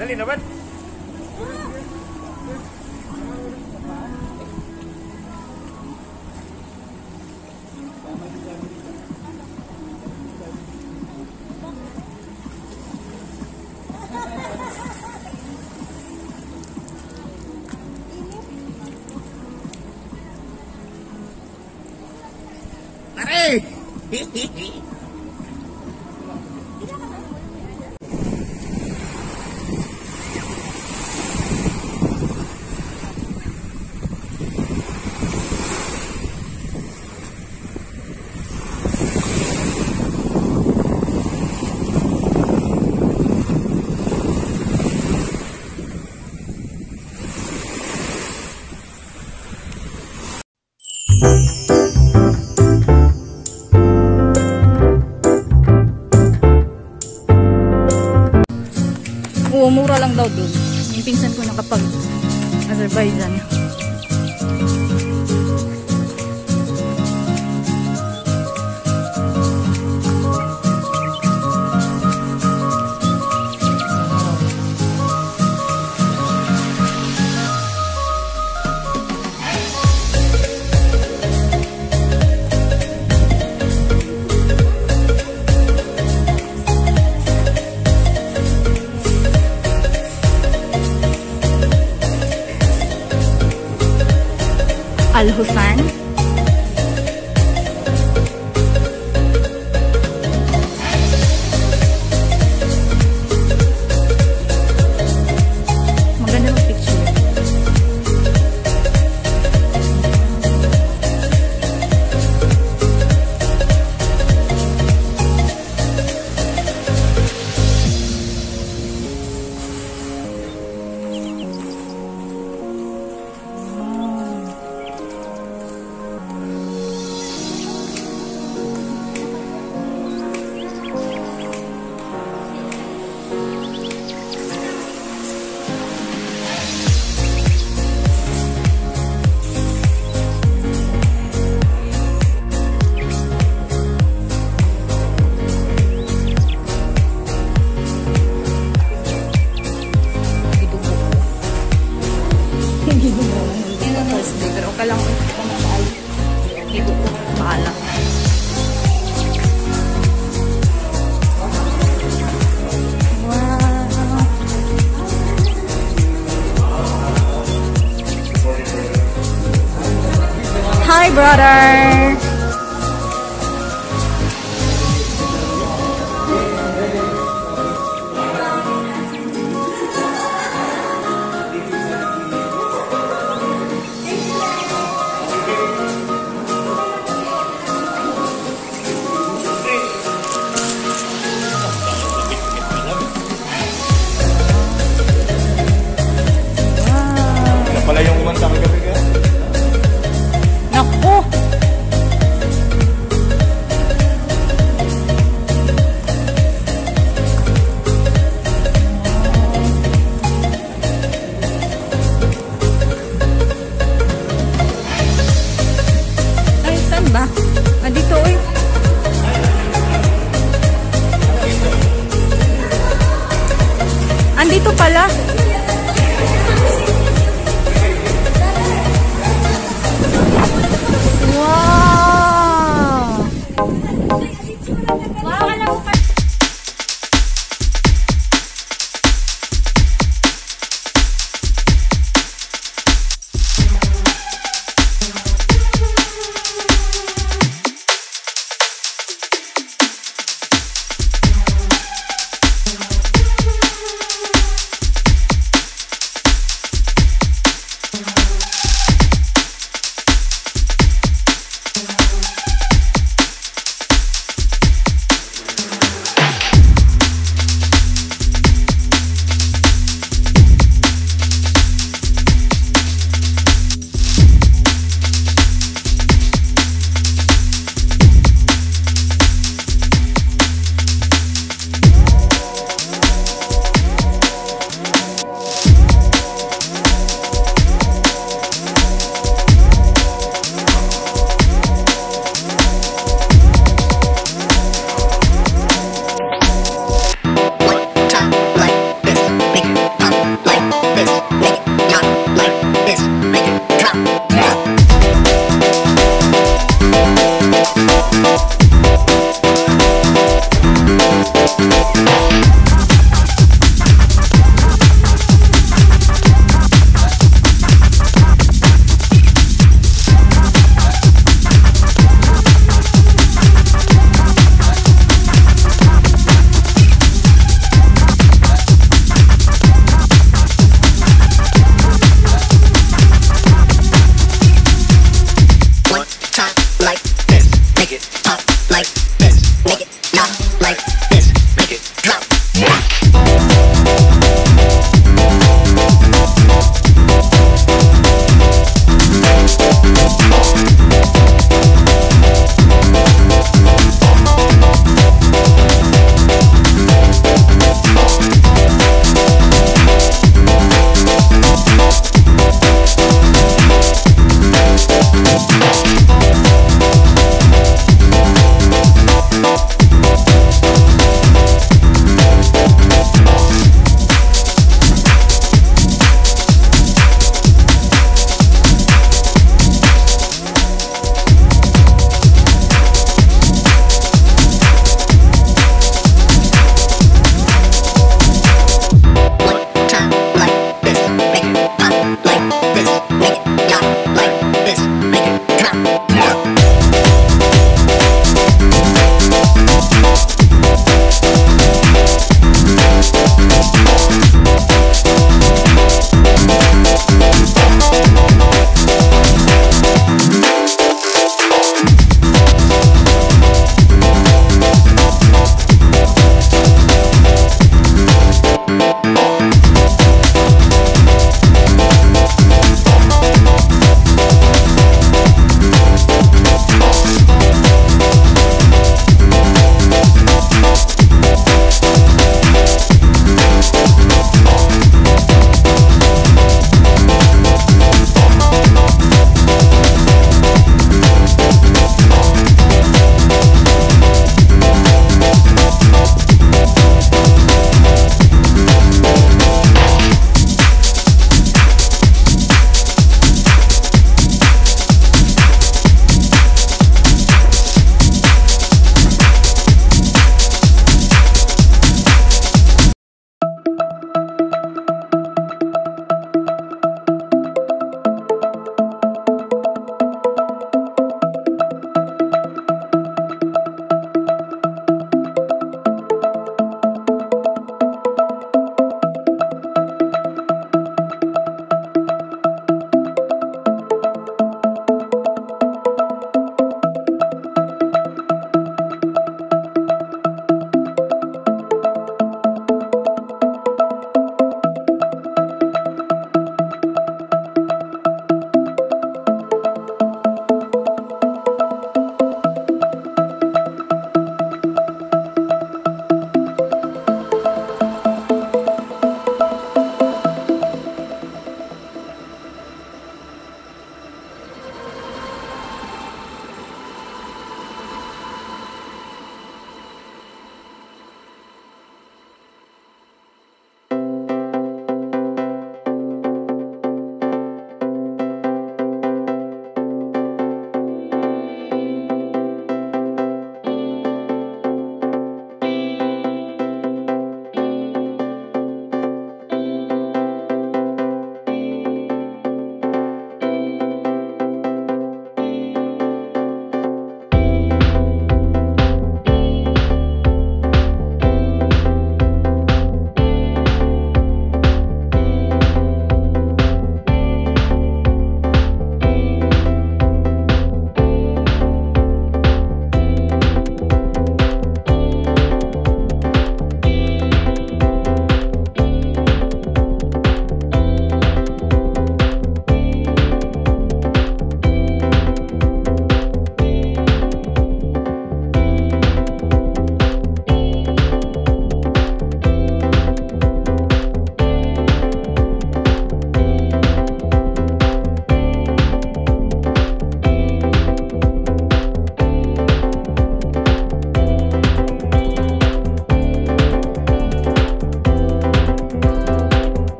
Dali, Norbert. Oo, lang daw doon. Yung pinsan ko nakapag Azerbaijan. Al Hussein. brother.